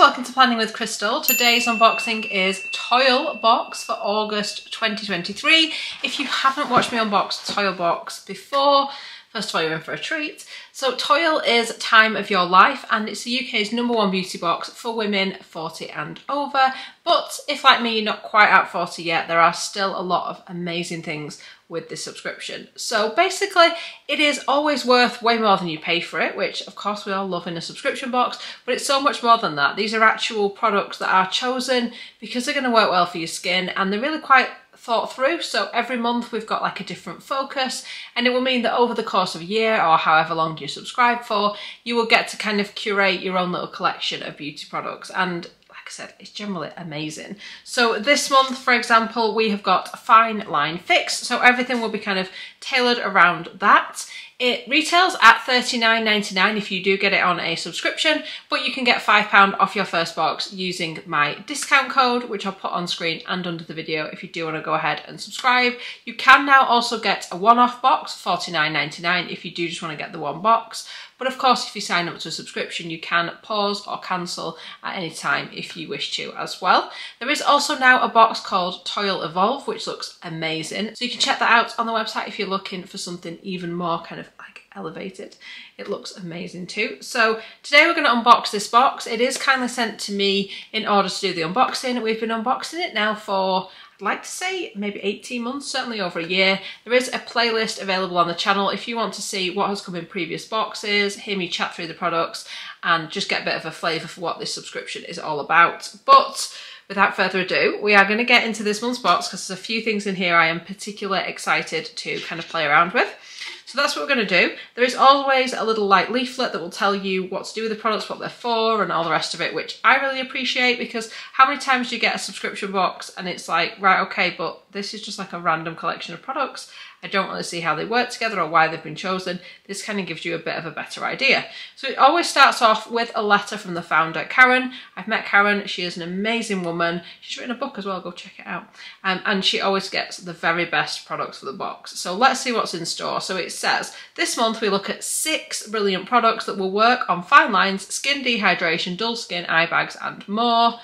welcome to Planning with Crystal. Today's unboxing is TOYL Box for August 2023. If you haven't watched me unbox TOYL Box before, first of all you're in for a treat. So TOYL is Time of Your Life and it's the UK's number one beauty box for women 40 and over. But if like me you're not quite at 40 yet, there are still a lot of amazing things with this subscription. So basically, it is always worth way more than you pay for it, which of course we all love in a subscription box, but it's so much more than that. These are actual products that are chosen because they're gonna work well for your skin and they're really quite thought through. So every month we've got like a different focus and it will mean that over the course of a year or however long you subscribe for, you will get to kind of curate your own little collection of beauty products. And like I said, it's generally amazing. So this month, for example, we have got fine line fix. So everything will be kind of tailored around that. It retails at $39.99 if you do get it on a subscription, but you can get £5 off your first box using my discount code, which I'll put on screen and under the video if you do want to go ahead and subscribe. You can now also get a one-off box, $49.99 if you do just want to get the one box. But of course, if you sign up to a subscription, you can pause or cancel at any time if you wish to as well. There is also now a box called TOYL Evolve, which looks amazing. So you can check that out on the website if you're looking for something even more kind of like elevated. It looks amazing too. So today we're going to unbox this box. It is kindly sent to me in order to do the unboxing. We've been unboxing it now for like to say maybe 18 months, certainly over a year. There is a playlist available on the channel if you want to see what has come in previous boxes, hear me chat through the products and just get a bit of a flavour for what this subscription is all about. But without further ado, we are going to get into this month's box because there's a few things in here I am particularly excited to kind of play around with. So that's what we're going to do. There is always a little light leaflet that will tell you what to do with the products, what they're for and all the rest of it, which I really appreciate because how many times do you get a subscription box and it's like, right, okay, but this is just like a random collection of products I don't really see how they work together or why they've been chosen. This kind of gives you a bit of a better idea. So it always starts off with a letter from the founder, Karen. I've met Karen. She is an amazing woman. She's written a book as well. Go check it out. Um, and she always gets the very best products for the box. So let's see what's in store. So it says, this month we look at six brilliant products that will work on fine lines, skin dehydration, dull skin, eye bags and more.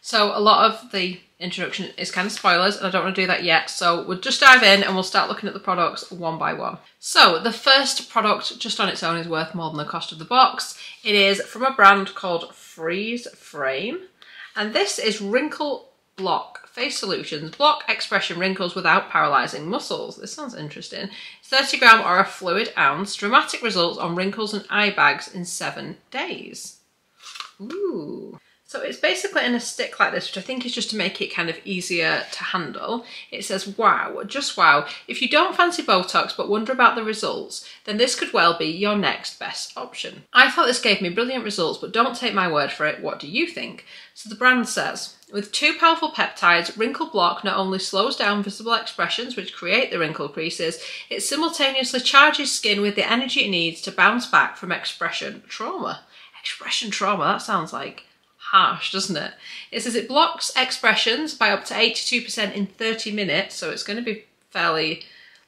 So a lot of the introduction is kind of spoilers and I don't want to do that yet. So we'll just dive in and we'll start looking at the products one by one. So the first product just on its own is worth more than the cost of the box. It is from a brand called Freeze Frame. And this is Wrinkle Block Face Solutions. Block expression wrinkles without paralysing muscles. This sounds interesting. 30 gram or a fluid ounce. Dramatic results on wrinkles and eye bags in seven days. Ooh. So it's basically in a stick like this, which I think is just to make it kind of easier to handle. It says, wow, just wow. If you don't fancy Botox but wonder about the results, then this could well be your next best option. I thought this gave me brilliant results, but don't take my word for it. What do you think? So the brand says, with two powerful peptides, Wrinkle Block not only slows down visible expressions which create the wrinkle creases, it simultaneously charges skin with the energy it needs to bounce back from expression trauma. Expression trauma, that sounds like harsh, doesn't it? It says it blocks expressions by up to 82% in 30 minutes, so it's going to be fairly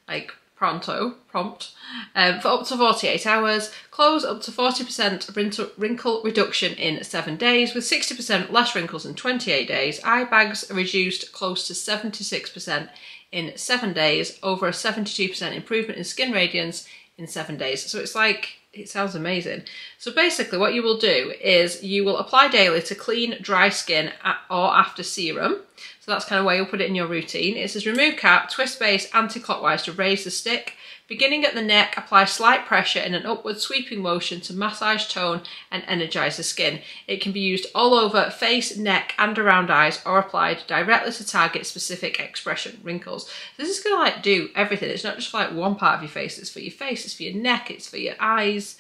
like pronto, prompt, um, for up to 48 hours, close up to 40% wrinkle reduction in 7 days, with 60% less wrinkles in 28 days, eye bags reduced close to 76% in 7 days, over a 72% improvement in skin radiance in 7 days. So it's like it sounds amazing. So basically what you will do is you will apply daily to clean dry skin or after serum. So that's kind of where you'll put it in your routine. It says remove cap, twist base anti-clockwise to raise the stick. Beginning at the neck, apply slight pressure in an upward sweeping motion to massage, tone and energise the skin. It can be used all over face, neck and around eyes or applied directly to target specific expression wrinkles. This is going to like do everything. It's not just for like one part of your face. It's for your face, it's for your neck, it's for your eyes.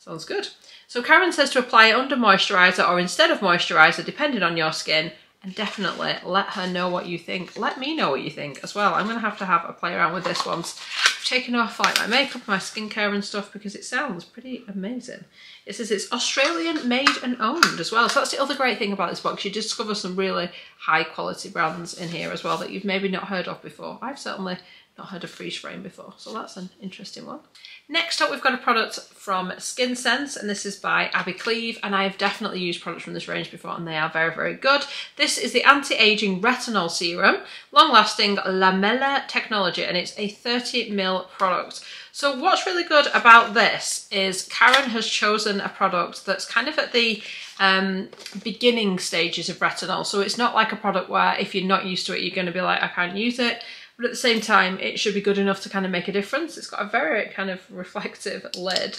Sounds good. So Karen says to apply it under moisturiser or instead of moisturiser depending on your skin and definitely let her know what you think. Let me know what you think as well. I'm going to have to have a play around with this once I've taken off like my makeup, my skincare and stuff because it sounds pretty amazing. It says it's Australian made and owned as well. So that's the other great thing about this box. You discover some really high quality brands in here as well that you've maybe not heard of before. I've certainly not heard of freeze frame before, so that's an interesting one. Next up, we've got a product from Skin Sense, and this is by Abi Cleeve, and I have definitely used products from this range before, and they are very, very good. This is the Anti-Aging Retinol Serum, long-lasting lamella technology, and it's a 30ml product. So what's really good about this is Karen has chosen a product that's kind of at the um, beginning stages of retinol. So it's not like a product where if you're not used to it, you're going to be like, I can't use it. But at the same time, it should be good enough to kind of make a difference. It's got a very kind of reflective lid.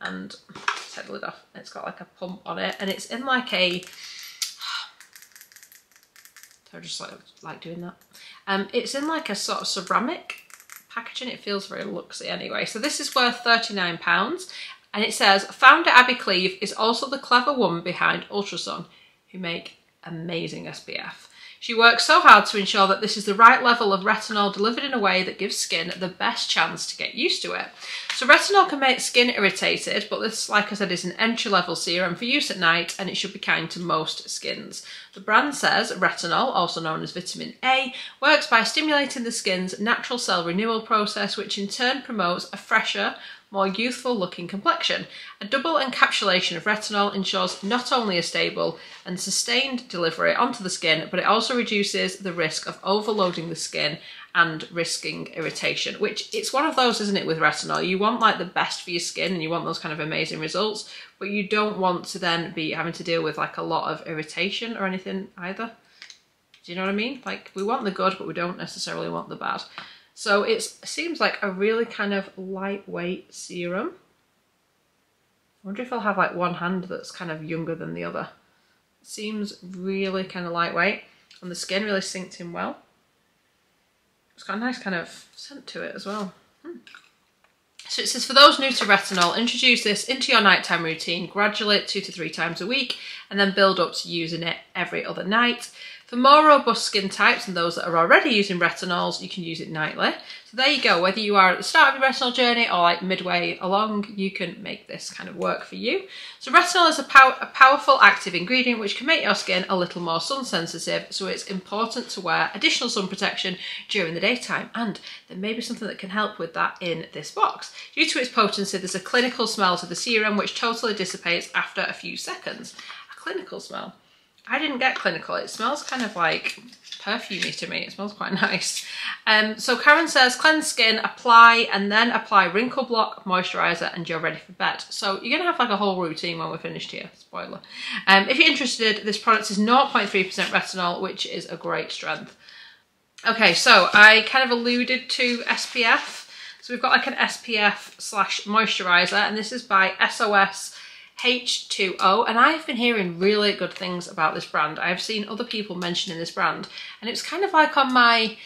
And take the lid off. It's got like a pump on it. And it's in like a... I just like, like doing that. Um, it's in like a sort of ceramic packaging. It feels very luxy anyway. So this is worth £39 and it says, founder Abi Cleeve is also the clever woman behind Ultrasun, who make amazing SPF. She works so hard to ensure that this is the right level of retinol delivered in a way that gives skin the best chance to get used to it. So retinol can make skin irritated, but this, like I said, is an entry-level serum for use at night and it should be kind to most skins. The brand says retinol, also known as vitamin A, works by stimulating the skin's natural cell renewal process, which in turn promotes a fresher, more youthful looking complexion. A double encapsulation of retinol ensures not only a stable and sustained delivery onto the skin, but it also reduces the risk of overloading the skin and risking irritation, which it's one of those, isn't it, with retinol? You want like the best for your skin and you want those kind of amazing results, but you don't want to then be having to deal with like a lot of irritation or anything either. Do you know what I mean? Like we want the good, but we don't necessarily want the bad. So it seems like a really kind of lightweight serum. I wonder if I'll have like one hand that's kind of younger than the other. Seems really kind of lightweight and the skin really sinks in well. It's got a nice kind of scent to it as well. Hmm. So it says, for those new to retinol, introduce this into your nighttime routine, gradually two to three times a week, and then build up to using it every other night. For more robust skin types and those that are already using retinols, you can use it nightly. So there you go, whether you are at the start of your retinol journey or like midway along, you can make this kind of work for you. So retinol is a, pow a powerful active ingredient which can make your skin a little more sun sensitive, so it's important to wear additional sun protection during the daytime. And there may be something that can help with that in this box. Due to its potency, there's a clinical smell to the serum which totally dissipates after a few seconds. A clinical smell. I didn't get clinical. It smells kind of like perfumey to me. It smells quite nice. Um, so Karen says, cleanse skin, apply, and then apply wrinkle block, moisturiser, and you're ready for bed. So you're going to have like a whole routine when we're finished here. Spoiler. Um, if you're interested, this product is 0.3% retinol, which is a great strength. Okay, so I kind of alluded to SPF. So we've got like an SPF slash moisturiser, and this is by SOS H2O and I've been hearing really good things about this brand. I've seen other people mentioning this brand and it's kind of like on my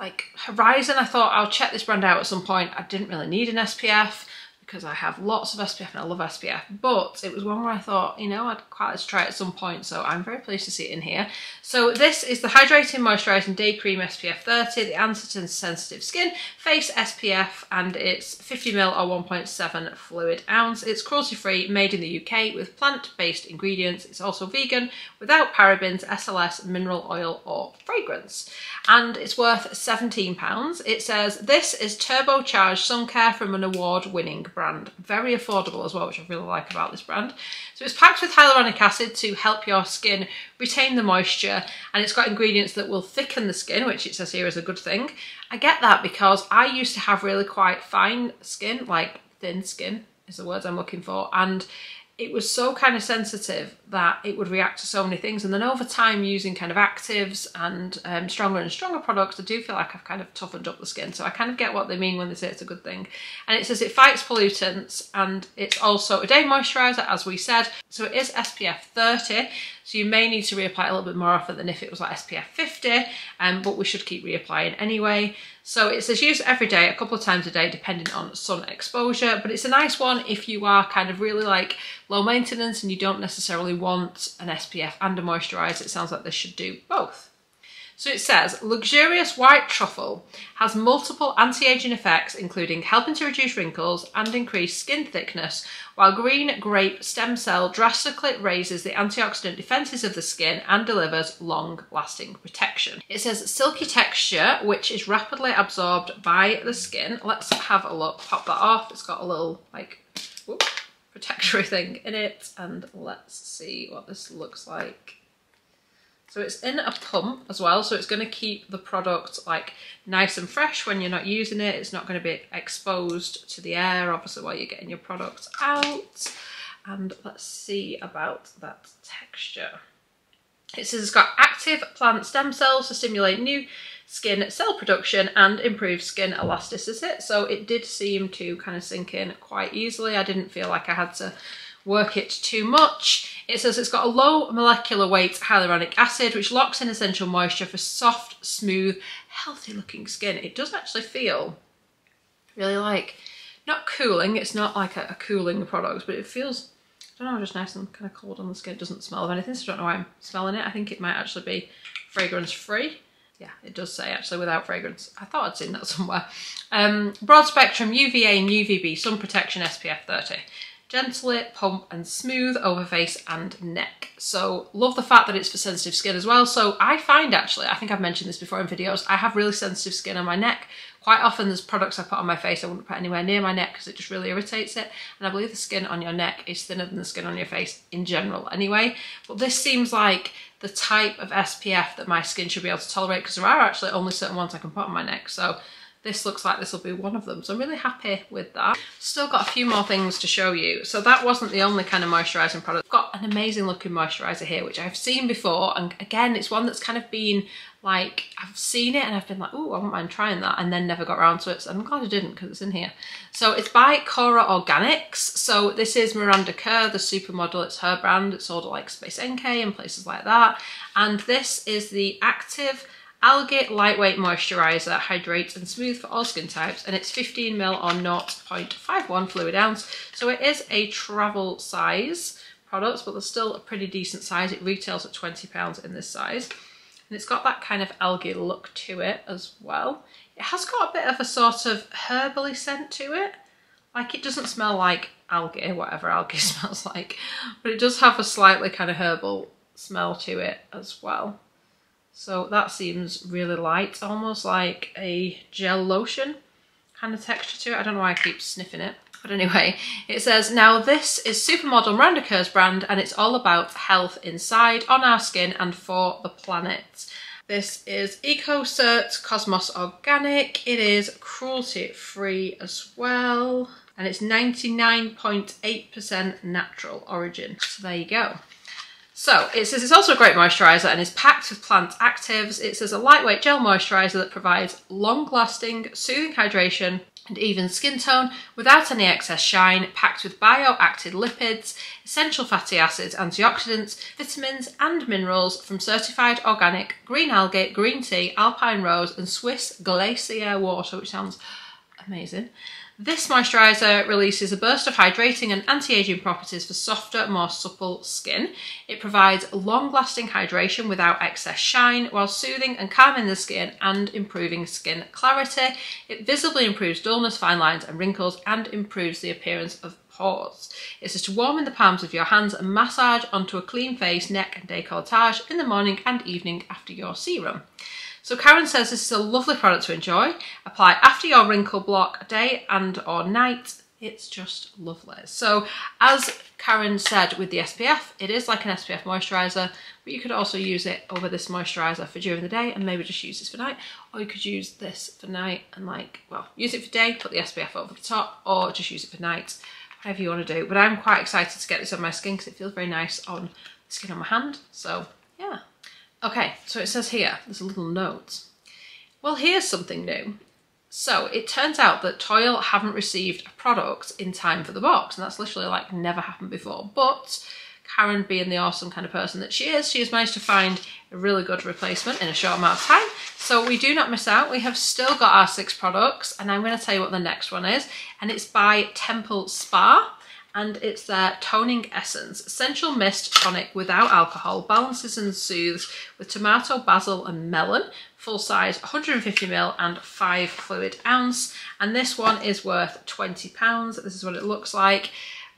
like horizon I thought I'll check this brand out at some point. I didn't really need an SPF because I have lots of SPF and I love SPF, but it was one where I thought, you know, I'd quite like to try it at some point, so I'm very pleased to see it in here. So this is the Hydrating Moisturising Day Cream SPF 30, the answer to sensitive skin, face SPF, and it's 50ml or 1.7 fluid ounce. It's cruelty-free, made in the UK with plant-based ingredients. It's also vegan, without parabens, SLS, mineral oil or fragrance. And it's worth £17. It says, this is turbocharged sun care from an award-winning brand brand. Very affordable as well, which I really like about this brand. So it's packed with hyaluronic acid to help your skin retain the moisture and it's got ingredients that will thicken the skin, which it says here is a good thing. I get that because I used to have really quite fine skin, like thin skin is the words I'm looking for, and it was so kind of sensitive that it would react to so many things. And then over time, using kind of actives and um, stronger and stronger products, I do feel like I've kind of toughened up the skin. So I kind of get what they mean when they say it's a good thing. And it says it fights pollutants and it's also a day moisturiser, as we said. So it is SPF 30. So you may need to reapply a little bit more often than if it was like SPF 50, um, but we should keep reapplying anyway. So it says use every day, a couple of times a day, depending on sun exposure, but it's a nice one if you are kind of really like low maintenance and you don't necessarily want an SPF and a moisturiser. It sounds like this should do both. So it says luxurious white truffle has multiple anti-aging effects, including helping to reduce wrinkles and increase skin thickness, while green grape stem cell drastically raises the antioxidant defences of the skin and delivers long-lasting protection. It says silky texture, which is rapidly absorbed by the skin. Let's have a look. Pop that off. It's got a little like whoop, protectory thing in it, and let's see what this looks like. So it's in a pump as well, so it's going to keep the product like nice and fresh when you're not using it. It's not going to be exposed to the air, obviously, while you're getting your product out. And let's see about that texture. It says it's got active plant stem cells to stimulate new skin cell production and improve skin elasticity. So it did seem to kind of sink in quite easily. I didn't feel like I had to work it too much. It says it's got a low molecular weight hyaluronic acid, which locks in essential moisture for soft, smooth, healthy looking skin. It does actually feel really like, not cooling, it's not like a, a cooling product, but it feels, I don't know, just nice and kind of cold on the skin. It doesn't smell of anything, so I don't know why I'm smelling it. I think it might actually be fragrance free. Yeah, it does say actually without fragrance. I thought I'd seen that somewhere. Um, broad spectrum UVA and UVB sun protection SPF 30 gently pump and smooth over face and neck. So love the fact that it's for sensitive skin as well. So I find actually, I think I've mentioned this before in videos, I have really sensitive skin on my neck. Quite often there's products I put on my face I wouldn't put anywhere near my neck because it just really irritates it. And I believe the skin on your neck is thinner than the skin on your face in general anyway. But this seems like the type of SPF that my skin should be able to tolerate because there are actually only certain ones I can put on my neck. So this looks like this will be one of them. So I'm really happy with that. Still got a few more things to show you. So that wasn't the only kind of moisturising product. Got an amazing looking moisturiser here, which I've seen before. And again, it's one that's kind of been like, I've seen it and I've been like, oh, I wouldn't mind trying that. And then never got around to it. So I'm glad I didn't because it's in here. So it's by KORA Organics. So this is Miranda Kerr, the supermodel. It's her brand. It's sold at like Space NK and places like that. And this is the Active Algae Lightweight Moisturiser, hydrates and smooth for all skin types, and it's 15ml or 0.51 fluid ounce. So it is a travel size product, but there's still a pretty decent size. It retails at £20 in this size. And it's got that kind of algae look to it as well. It has got a bit of a sort of herbally scent to it. Like it doesn't smell like algae, whatever algae smells like, but it does have a slightly kind of herbal smell to it as well. So that seems really light, almost like a gel lotion kind of texture to it. I don't know why I keep sniffing it. But anyway, it says, now this is Supermodel Miranda Kerr's brand and it's all about health inside, on our skin and for the planet. This is EcoCert Cosmos Organic. It is cruelty free as well. And it's 99.8% natural origin. So there you go. So it says it's also a great moisturiser and is packed with plant actives. It says a lightweight gel moisturiser that provides long-lasting, soothing hydration and even skin tone without any excess shine, packed with bioactive lipids, essential fatty acids, antioxidants, vitamins and minerals from certified organic green algae, green tea, alpine rose and Swiss glacier water, which sounds amazing. This moisturiser releases a burst of hydrating and anti-aging properties for softer, more supple skin. It provides long-lasting hydration without excess shine while soothing and calming the skin and improving skin clarity. It visibly improves dullness, fine lines and wrinkles and improves the appearance of pores. It's just to warm in the palms of your hands and massage onto a clean face, neck and décolletage in the morning and evening after your serum. So Karen says this is a lovely product to enjoy. Apply after your wrinkle block day and or night. It's just lovely. So as Karen said with the SPF, it is like an SPF moisturiser, but you could also use it over this moisturiser for during the day and maybe just use this for night. Or you could use this for night and like, well, use it for day, put the SPF over the top, or just use it for night, whatever you want to do. But I'm quite excited to get this on my skin because it feels very nice on the skin on my hand. So yeah. Okay, so it says here, there's a little note. Well, here's something new. So it turns out that TOYL haven't received a product in time for the box, and that's literally like never happened before. But Karen, being the awesome kind of person that she is, she has managed to find a really good replacement in a short amount of time. So we do not miss out. We have still got our six products, and I'm going to tell you what the next one is, and it's by Temple Spa and it's their toning essence. Essential mist tonic without alcohol, balances and soothes with tomato, basil and melon. Full size 150ml and 5 fluid ounce. And this one is worth £20. This is what it looks like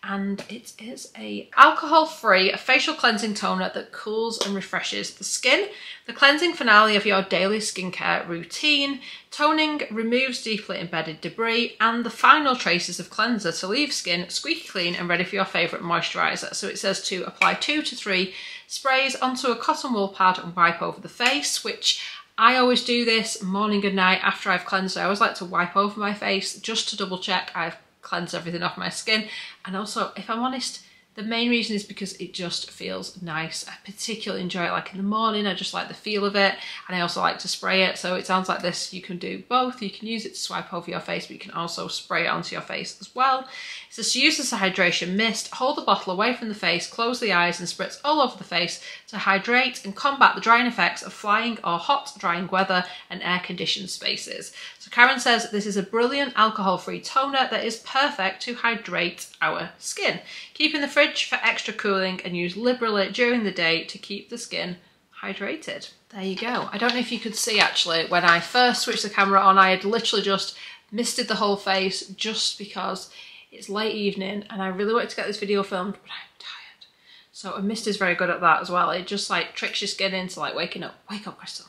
and it is a alcohol-free facial cleansing toner that cools and refreshes the skin. The cleansing finale of your daily skincare routine. Toning removes deeply embedded debris and the final traces of cleanser to leave skin squeaky clean and ready for your favourite moisturiser. So it says to apply two to three sprays onto a cotton wool pad and wipe over the face, which I always do this morning and night after I've cleansed. I always like to wipe over my face just to double check I've cleanse everything off my skin. And also, if I'm honest, the main reason is because it just feels nice. I particularly enjoy it like in the morning. I just like the feel of it. And I also like to spray it. So it sounds like this. You can do both. You can use it to swipe over your face, but you can also spray it onto your face as well. Says to use as a hydration mist, hold the bottle away from the face, close the eyes and spritz all over the face to hydrate and combat the drying effects of flying or hot drying weather and air conditioned spaces. So Karen says this is a brilliant alcohol-free toner that is perfect to hydrate our skin. Keep in the fridge for extra cooling and use liberally during the day to keep the skin hydrated. There you go. I don't know if you could see actually, when I first switched the camera on, I had literally just misted the whole face just because it's late evening and I really wanted to get this video filmed, but I'm tired. So a mist is very good at that as well. It just like tricks your skin into like waking up. Wake up, Crystal.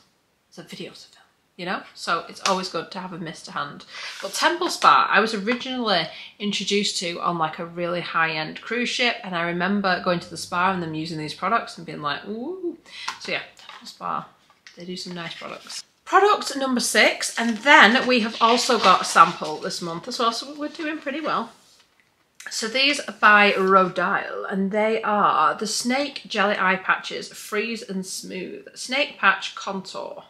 There's a video to film, you know? So it's always good to have a mist to hand. But Temple Spa, I was originally introduced to on like a really high-end cruise ship and I remember going to the spa and them using these products and being like, ooh. So yeah, Temple Spa, they do some nice products. Product number six, and then we have also got a sample this month as well, so we're doing pretty well. So these are by Rodial and they are the Snake Jelly Eye Patches Freeze and Smooth Snake Patch Contour.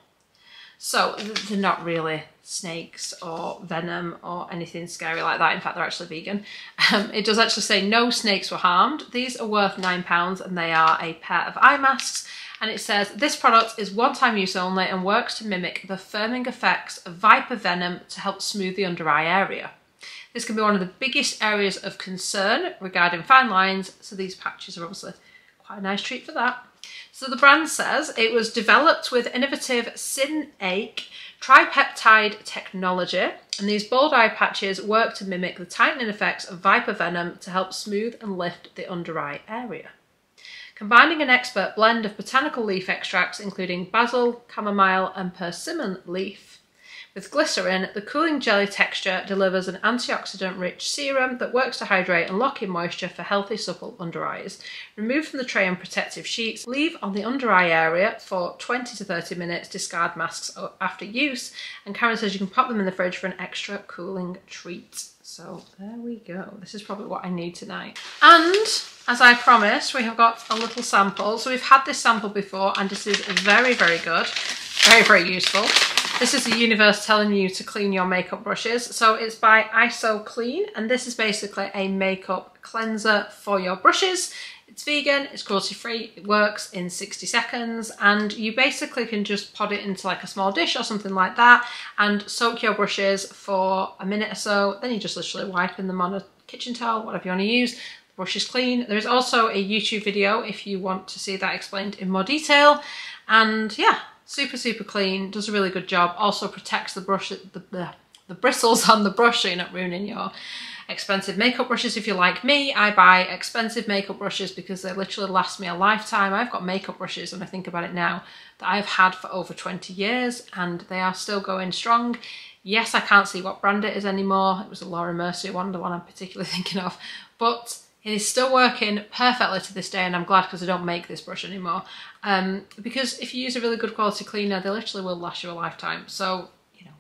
So they're not really snakes or venom or anything scary like that. In fact, they're actually vegan. Um, it does actually say no snakes were harmed. These are worth £9 and they are a pair of eye masks. And it says, this product is one-time use only and works to mimic the firming effects of viper venom to help smooth the under eye area. This can be one of the biggest areas of concern regarding fine lines, so these patches are obviously quite a nice treat for that. So the brand says it was developed with innovative Synake tripeptide technology, and these bold eye patches work to mimic the tightening effects of viper venom to help smooth and lift the under eye area. Combining an expert blend of botanical leaf extracts including basil, chamomile and persimmon leaf, with glycerin, the cooling jelly texture delivers an antioxidant-rich serum that works to hydrate and lock in moisture for healthy, supple under eyes. Remove from the tray and protective sheets, leave on the under eye area for 20 to 30 minutes, discard masks after use, and Karen says you can pop them in the fridge for an extra cooling treat. So there we go. This is probably what I need tonight. And as I promised, we have got a little sample. So we've had this sample before and this is very, very good. Very, very useful. This is the universe telling you to clean your makeup brushes. So it's by ISO Clean and this is basically a makeup cleanser for your brushes. It's vegan, it's cruelty free, it works in 60 seconds and you basically can just pot it into like a small dish or something like that and soak your brushes for a minute or so. Then you just literally wiping them on a kitchen towel, whatever you want to use. The brush is clean. There's also a YouTube video if you want to see that explained in more detail. And yeah, super, super clean, does a really good job. Also protects the brush, the, the, the bristles on the brush so you're not ruining your expensive makeup brushes. If you're like me, I buy expensive makeup brushes because they literally last me a lifetime. I've got makeup brushes, and I think about it now, that I've had for over 20 years and they are still going strong. Yes, I can't see what brand it is anymore. It was a Laura Mercier one, the one I'm particularly thinking of. But it is still working perfectly to this day and I'm glad because I don't make this brush anymore. Um, because if you use a really good quality cleaner, they literally will last you a lifetime. So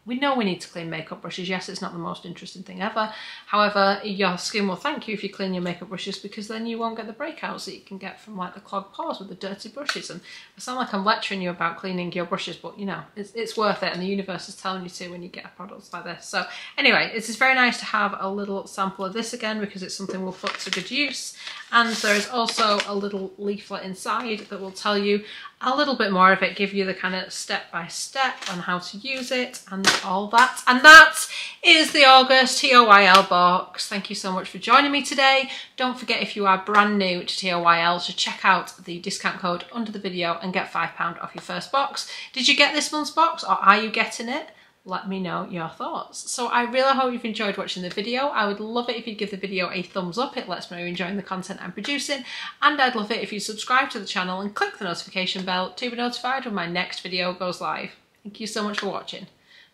we know we need to clean makeup brushes. Yes, it's not the most interesting thing ever. However, your skin will thank you if you clean your makeup brushes because then you won't get the breakouts that you can get from like the clogged pores with the dirty brushes. And I sound like I'm lecturing you about cleaning your brushes, but you know, it's, it's worth it and the universe is telling you to when you get products like this. So anyway, it is very nice to have a little sample of this again because it's something we'll put to good use. And there is also a little leaflet inside that will tell you a little bit more of it, give you the kind of step by step on how to use it and all that. And that is the August TOYL box. Thank you so much for joining me today. Don't forget if you are brand new to TOYL to check out the discount code under the video and get £5 off your first box. Did you get this month's box or are you getting it? Let me know your thoughts. So I really hope you've enjoyed watching the video. I would love it if you'd give the video a thumbs up. It lets me know you're enjoying the content I'm producing. And I'd love it if you subscribe to the channel and click the notification bell to be notified when my next video goes live. Thank you so much for watching.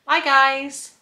Bye guys!